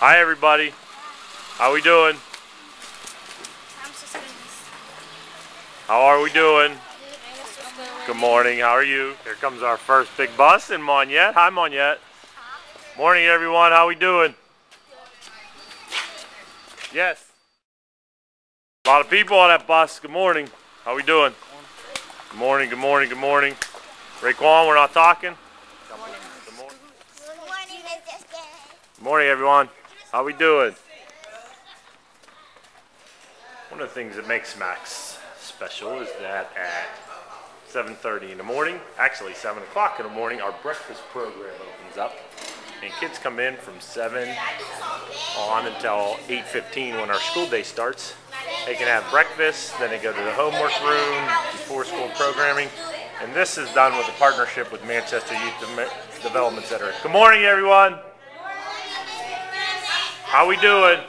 Hi everybody. How we doing? How are we doing? Good morning. How are you? Here comes our first big bus in Monette. Hi Monette. Morning everyone. How we doing? Yes. A lot of people on that bus. Good morning. How we doing? Good morning. Good morning. Good morning. Raekwon, we're not talking. Good morning. Good morning, everybody. morning, everyone. How we doing? One of the things that makes Macs special is that at 7.30 in the morning, actually 7 o'clock in the morning, our breakfast program opens up. And kids come in from 7 on until 8.15 when our school day starts. They can have breakfast, then they go to the homework room, before school programming. And this is done with a partnership with Manchester Youth Development Center. Good morning, everyone. How we doing?